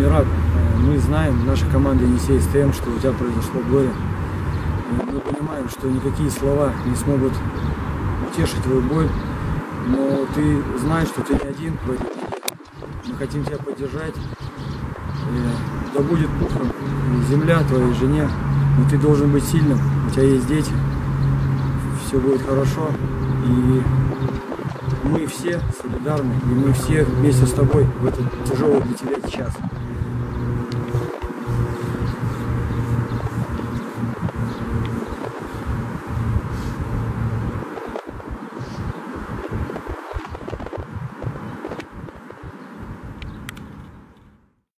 Мирак, э, мы знаем, наша команда Енисей СТМ, что у тебя произошло горе. Мы понимаем, что никакие слова не смогут утешить твою боль, но ты знаешь, что ты не один в этой. Мы хотим тебя поддержать. Да будет пухом земля твоей жене, но ты должен быть сильным, у тебя есть дети, все будет хорошо. И мы все солидарны, и мы все вместе с тобой в этот тяжелый для тебя час.